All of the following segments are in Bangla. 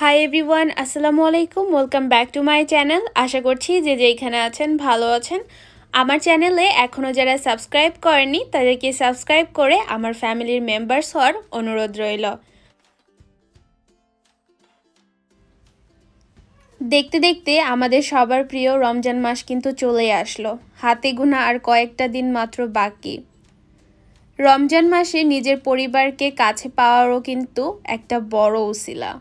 হাই এভরিওয়ান আসসালামু আলাইকুম welcome back to my channel আশা করছি যে যেখানে আছেন ভালো আছেন। আমার চ্যানেলে এখনও যারা সাবস্ক্রাইব করেনি তাদেরকে সাবস্ক্রাইব করে আমার ফ্যামিলির মেম্বার্স হওয়ার অনুরোধ রইল। দেখতে দেখতে আমাদের সবার প্রিয় রমজান মাস কিন্তু চলে আসলো। হাতে গোনা আর কয়েকটা দিন মাত্র বাকি। রমজান মাসে নিজের পরিবারকে কাছে পাওয়ারও কিন্তু একটা বড় উসিলা।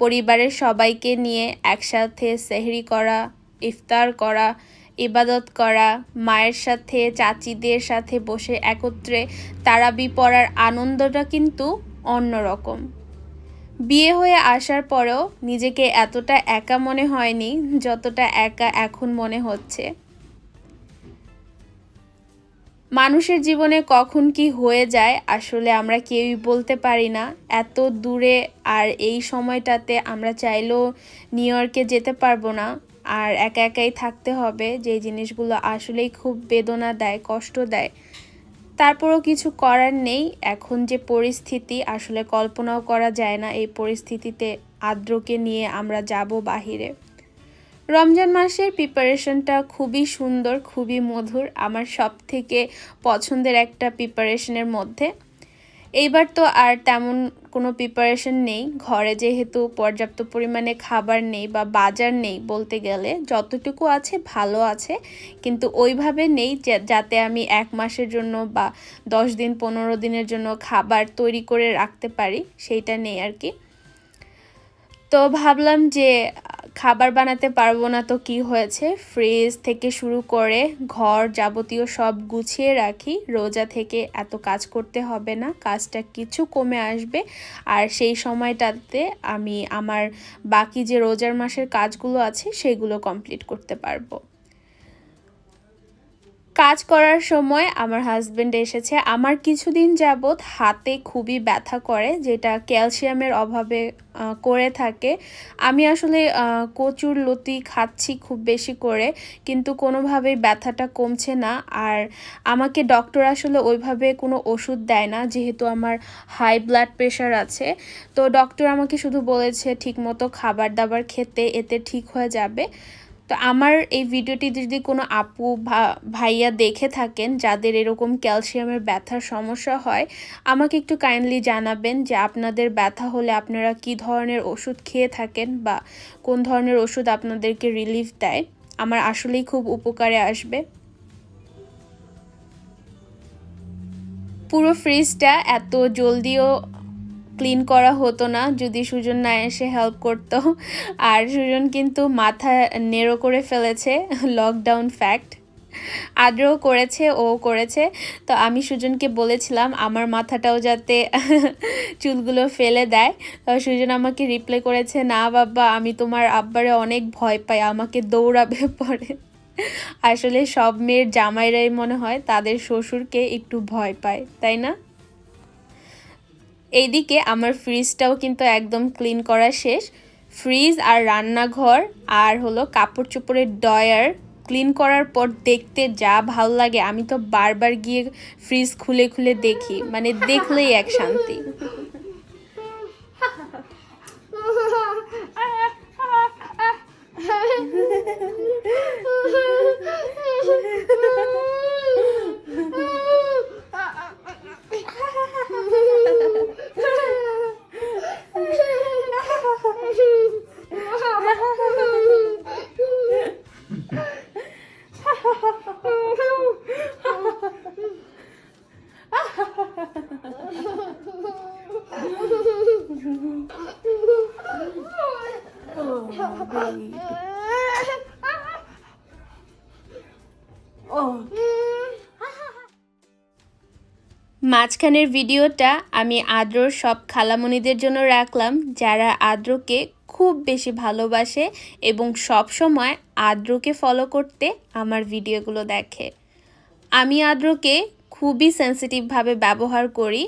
পরিবারের সবাইকে নিয়ে একসাথে সেহরি করা, ইফতার করা, ইবাদত করা, মায়ের সাথে, চাচিদের সাথে বসে একত্রে তারাবি পড়ার আনন্দটা কিন্তু অন্যরকম। বিয়ে হয়ে আসার পরেও নিজেকে এতটা একা মনে হয়নি যতটা একা এখন মনে হচ্ছে। মানুষের জীবনে কখন কি হয়ে যায়, আসলে আমরা কেউই বলতে পারি না। এত দূরে আর এই সময়টাতে আমরা চাইলেও নিউ ইয়র্কে যেতে পারব না। আর একা একাই থাকতে হবে, যে জিনিসগুলো আসলেই খুব বেদনা দেয়, কষ্ট দেয়। তারপরও কিছু করার নেই। এখন যে পরিস্থিতি, আসলে কল্পনাও করা যায় না এই পরিস্থিতিতে আদ্রকে নিয়ে আমরা যাব বাহিরে। রমজান মাসের প্রিপারেশনটা খুবই সুন্দর, খুবই মধুর, আমার সব থেকে পছন্দের একটা প্রিপারেশনের মধ্যে। এইবার তো আর তেমন কোনো প্রিপারেশন নেই, ঘরে যেহেতু পর্যাপ্ত পরিমাণে খাবার নেই বা বাজার নেই বলতে গেলে, যতটুকু আছে ভালো আছে, কিন্তু ওইভাবে নেই যাতে আমি এক মাসের জন্য বা দশ দিন, পনেরো দিনের জন্য খাবার তৈরি করে রাখতে পারি, সেইটা নেই আর কি। তো ভাবলাম যে খাবার বানাতে পারব না তো কি হয়েছে? ফ্রিজ থেকে শুরু করে ঘর যাবতীয় সব গুছিয়ে রাখি। রোজা থেকে এত কাজ করতে হবে না, কাজটা কিছু কমে আসবে। আর সেই সময়টাতে আমি আমার বাকি যে রোজার মাসের কাজগুলো আছে, সেগুলো কমপ্লিট করতে পারব। কাজ করার সময় আমার হাজব্যান্ড এসেছে। আমার কিছুদিন যাবৎ হাতে খুবই ব্যথা করে, যেটা ক্যালসিয়ামের অভাবে করে থাকে। আমি আসলে কচুর লতি খাচ্ছি খুব বেশি করে, কিন্তু কোনোভাবেই ব্যথাটা কমছে না। আর আমাকে ডক্টর আসলে ওইভাবে কোনো ওষুধ দেয় না, যেহেতু আমার হাই ব্লাড প্রেশার আছে। তো ডক্টর আমাকে শুধু বলেছে, ঠিকমতো খাবার দাবার খেতে, এতে ঠিক হয়ে যাবে। তো আমার এই ভিডিওটি যদি কোনো আপু ভাইয়া দেখে থাকেন যাদের এরকম ক্যালসিয়ামের ব্যথার সমস্যা হয়, আমাকে একটু কাইন্ডলি জানাবেন যে আপনাদের ব্যথা হলে আপনারা কি ধরনের ওষুধ খেয়ে থাকেন বা কোন ধরনের ওষুধ আপনাদেরকে রিলিফ দেয়। আমার আসলেই খুব উপকারে আসবে। পুরো ফ্রিজটা এত জলদিও ক্লিন করা হতো না, যদি সুজন না এসে হেল্প করতো। আর সুজন কিন্তু মাথা নেড়ো করে ফেলেছে লকডাউন ফ্যাক্ট আদ্রও করেছে, ও করেছে। তো আমি সুজনকে বলেছিলাম, আমার মাথাটাও যাতে চুলগুলো ফেলে দেয়। তো সুজন আমাকে রিপ্লাই করেছে, না বাবা, আমি তোমার আব্বারে অনেক ভয় পাই, আমাকে দৌড়াবে পরে। আসলে সব মেয়ের জামাইরাই মনে হয় তাদের শ্বশুরকে একটু ভয় পায়, তাই না? এইদিকে আমার ফ্রিজটাও কিন্তু একদম ক্লিন করা শেষ। ফ্রিজ আর রান্নাঘর আর হলো কাপড় চোপড়ের ডয়ার ক্লিন করার পর দেখতে যা ভালো লাগে, আমি তো বারবার গিয়ে ফ্রিজ খুলে খুলে দেখি মানে দেখলেই এক শান্তি। মাঝখানের ভিডিওটা আমি আদ্রর সব খালামণিদের জন্য রাখলাম, যারা আদ্রকে খুব বেশি ভালোবাসে এবং সব সময় আদ্রকে ফলো করতে আমার ভিডিওগুলো দেখে। আমি আদ্রকে খুবই সেন্সিটিভভাবে ব্যবহার করি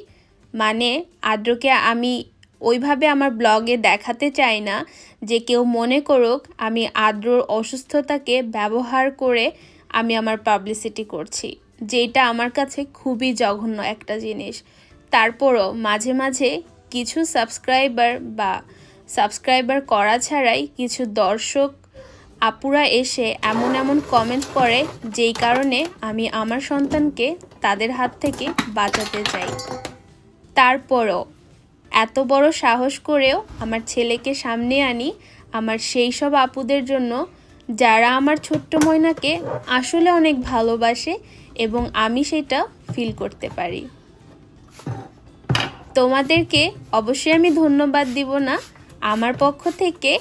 মানে আদ্রকে আমি ওইভাবে আমার ব্লগে দেখাতে চাই না যে কেউ মনে করুক আমি আদ্রর অসুস্থতাকে ব্যবহার করে আমি আমার পাবলিসিটি করছি। যেটা আমার কাছে খুবই জঘন্য একটা জিনিস। তারপরও মাঝে মাঝে কিছু সাবস্ক্রাইবার বা সাবস্ক্রাইবার করা ছাড়াই কিছু দর্শক আপুরা এসে এমন এমন কমেন্ট করে যেই কারণে আমি আমার সন্তানকে তাদের হাত থেকে বাঁচাতে চাই। তারপরও এত বড় সাহস করেও আমার ছেলেকে সামনে আনি আমার সেই সব আপুদের জন্য, যারা আমার ছোট্ট ময়নাকে আসলে অনেক ভালোবাসে এবং আমি সেটা ফিল করতে পারি। তোমাদেরকে অবশ্যই আমি ধন্যবাদ দিব না। আমার পক্ষ থেকে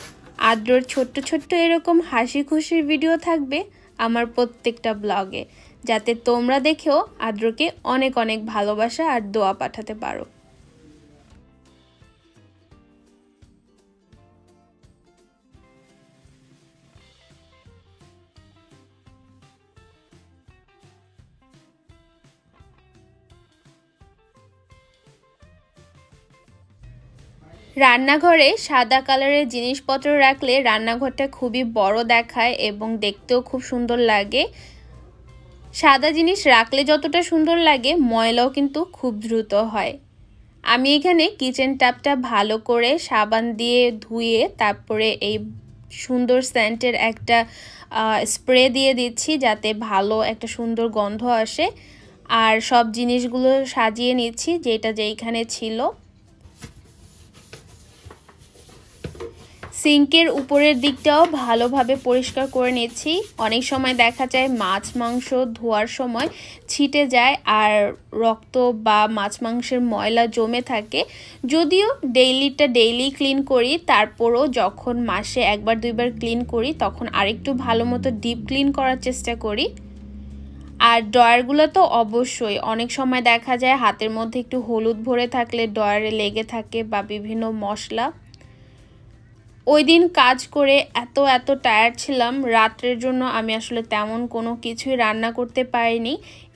আদ্রর ছোট্ট ছোট্ট এরকম হাসি খুশির ভিডিও থাকবে আমার প্রত্যেকটা ব্লগে যাতে তোমরা দেখেও আদ্রকে অনেক অনেক ভালোবাসা আর দোয়া পাঠাতে পারো। রান্নাঘরে সাদা কালারের জিনিসপত্র রাখলে রান্নাঘরটা খুবই বড় দেখায় এবং দেখতেও খুব সুন্দর লাগে। সাদা জিনিস রাখলে যতটা সুন্দর লাগে, ময়লাও কিন্তু খুব দ্রুত হয়। আমি এখানে কিচেন টাপটা ভালো করে সাবান দিয়ে ধুয়ে তারপরে এই সুন্দর সেন্টের একটা স্প্রে দিয়ে দিচ্ছি যাতে ভালো একটা সুন্দর গন্ধ আসে। আর সব জিনিসগুলো সাজিয়ে নিচ্ছি যেটা যেইখানে ছিল। সিঙ্কের উপরের দিকটাও ভালোভাবে পরিষ্কার করে নিচ্ছি। অনেক সময় দেখা যায় মাছ, মাংস ধোয়ার সময় ছিটে যায় আর রক্ত বা মাছ, মাংসের ময়লা জমে থাকে। যদিও ডেইলিটা ডেইলি ক্লিন করি, তারপরও যখন মাসে একবার, দুইবার ক্লিন করি, তখন আরেকটু ভালো মতো ডিপ ক্লিন করার চেষ্টা করি। আর ডয়ারগুলো তো অবশ্যই, অনেক সময় দেখা যায় হাতের মধ্যে একটু হলুদ ভরে থাকলে ডয়ারে লেগে থাকে বা বিভিন্ন মশলা। ওই দিন কাজ করে এত এত টায়ার্ড ছিলাম। রাত্রের জন্য আমি আসলে তেমন কোনো কিছুই রান্না করতে পারিনি।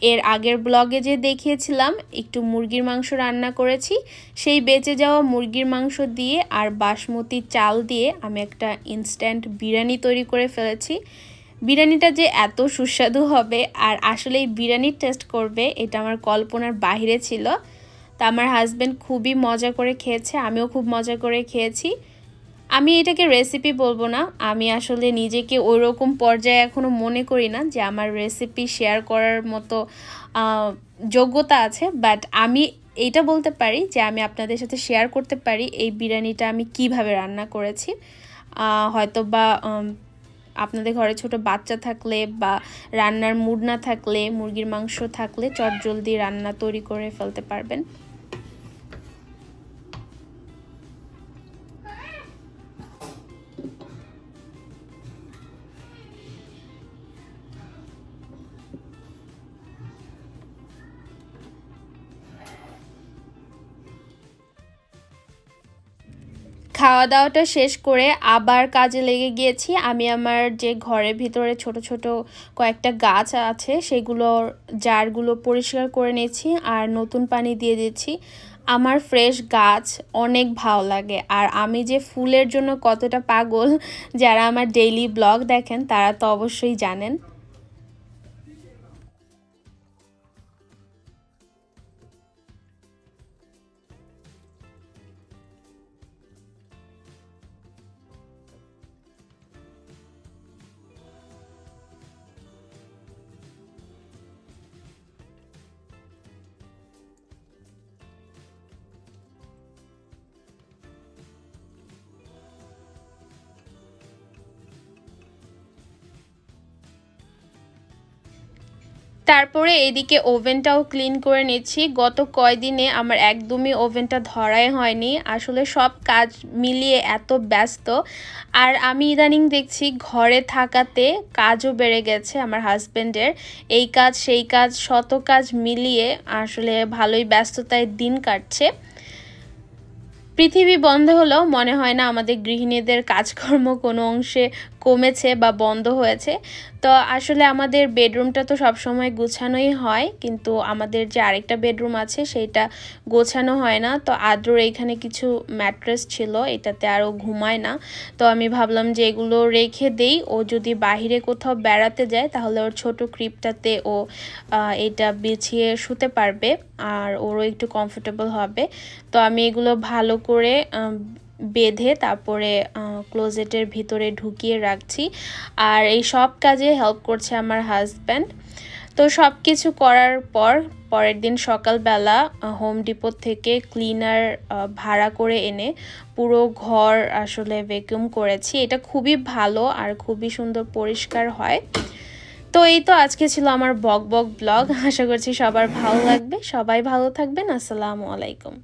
এর আগের ব্লগে যে দেখিয়েছিলাম, একটু মুরগির মাংস রান্না করেছি। সেই বেঁচে যাওয়া মুরগির মাংস দিয়ে আর বাসমতি চাল দিয়ে আমি একটা ইনস্ট্যান্ট বিরিয়ানি তৈরি করে ফেলেছি। বিরিয়ানিটা যে এত সুস্বাদু হবে আর আসলে এই বিরিয়ানির টেস্ট করবে, এটা আমার কল্পনার বাহিরে ছিল। তা আমার হাজব্যান্ড খুবই মজা করে খেয়েছে, আমিও খুব মজা করে খেয়েছি। আমি এটাকে রেসিপি বলব না। আমি আসলে নিজেকে ওই রকম পর্যায়ে এখনও মনে করি না যে আমার রেসিপি শেয়ার করার মতো যোগ্যতা আছে। বাট আমি এইটা বলতে পারি যে আমি আপনাদের সাথে শেয়ার করতে পারি এই বিরিয়ানিটা আমি কীভাবে রান্না করেছি। হয়তো বা আপনাদের ঘরে ছোট বাচ্চা থাকলে বা রান্নার মুড না থাকলে, মুরগির মাংস থাকলে চট জলদি রান্না তৈরি করে ফেলতে পারবেন। খাওয়া দাওয়াটা শেষ করে আবার কাজে লেগে গিয়েছি। আমি আমার যে ঘরের ভিতরে ছোট ছোট কয়েকটা গাছ আছে সেগুলোর জারগুলো পরিষ্কার করে নিয়েছি আর নতুন পানি দিয়ে দিচ্ছি আমার ফ্রেশ গাছ অনেক ভালো লাগে। আর আমি যে ফুলের জন্য কতটা পাগল, যারা আমার ডেইলি ব্লগ দেখেন, তারা তো অবশ্যই জানেন। তারপরে এদিকে ওভেনটাও ক্লিন করে নিচ্ছি। গত কয়দিনে আমার একদমই ওভেনটা ধরাই হয়নি। আসলে সব কাজ মিলিয়ে এত ব্যস্ত। আর আমি ইদানিং দেখছি ঘরে থাকাতে কাজও বেড়ে গেছে আমার হাজব্যান্ডের এই কাজ, সেই কাজ, শত কাজ মিলিয়ে আসলে ভালোই ব্যস্ততায় দিন কাটছে। পৃথিবী বন্ধ হলেও মনে হয় না আমাদের গৃহিণীদের কাজকর্ম কোনো অংশে কমেছে বা বন্ধ হয়েছে। তো আসলে আমাদের বেডরুমটা তো সবসময় গোছানোই হয়, কিন্তু আমাদের যে আরেকটা বেডরুম আছে সেইটা গোছানো হয় না। তো আদ্রর এইখানে কিছু ম্যাট্রেস ছিল, এটাতে আরও ঘুমায় না। তো আমি ভাবলাম যে এগুলো রেখে দেই, ও যদি বাহিরে কোথাও বেড়াতে যায় তাহলে ওর ছোট ক্রিপটাতে ও এটা বিছিয়ে শুতে পারবে, আর ওরও একটু কমফোর্টেবল হবে। তো আমি এগুলো ভালো করে বেঁধে তারপরে ক্লোজেটের ভিতরে ঢুকিয়ে রাখছি। আর এই সব কাজে হেল্প করছে আমার হাজব্যান্ড তো সব কিছু করার পর, পরের দিন সকালবেলা হোম ডিপো থেকে ক্লিনার ভাড়া করে এনে পুরো ঘর আসলে ভ্যাকুম করেছি। এটা খুবই ভালো আর খুবই সুন্দর পরিষ্কার হয়। তো এই তো আজকে ছিল আমার বক বক ব্লগ আশা করছি সবার ভালো লাগবে। সবাই ভালো থাকবেন। আসসালামু আলাইকুম।